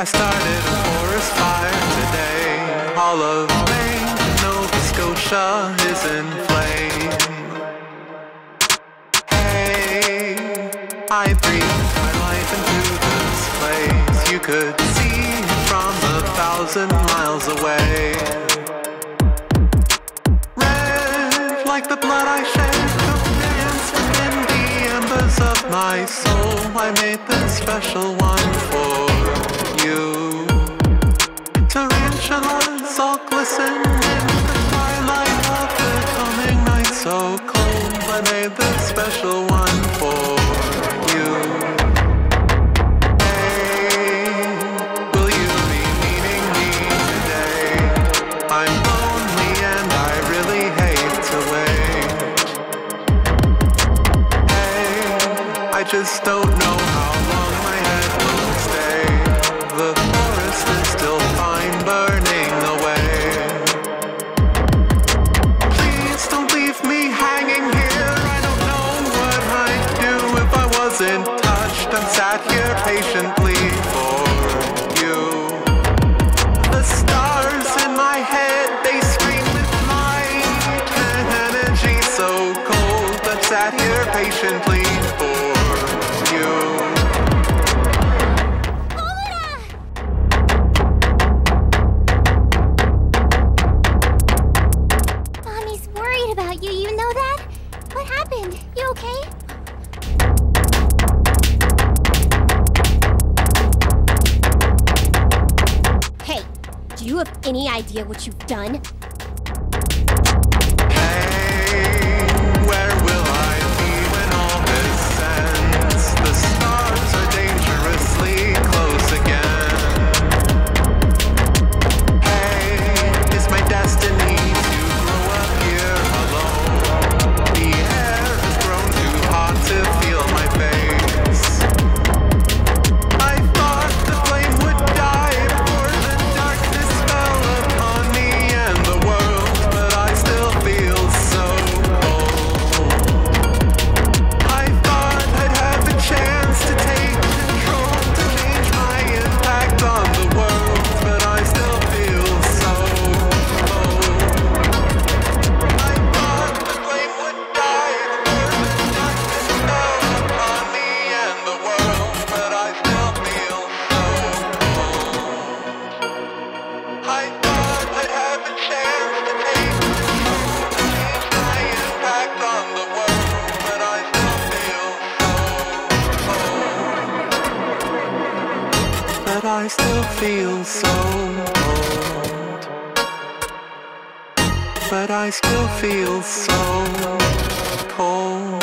I started a forest fire today. All of Maine, Nova Scotia is in flame. Hey, I breathed my life into this place. You could see from a thousand miles away. Red like the blood I shed my soul, I made this special one for so cold, but ain't this special one? sat here patiently for you. The stars in my head, they scream with my energy so cold, but sat here patiently. have any idea what you've done? but I still feel so old. But I still feel so cold.